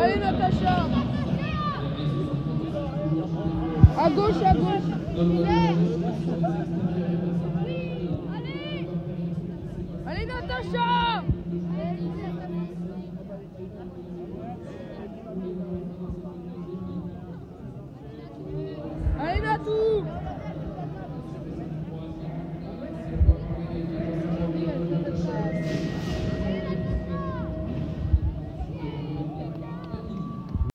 Allez Natacha. À gauche, à gauche. Allez Natacha.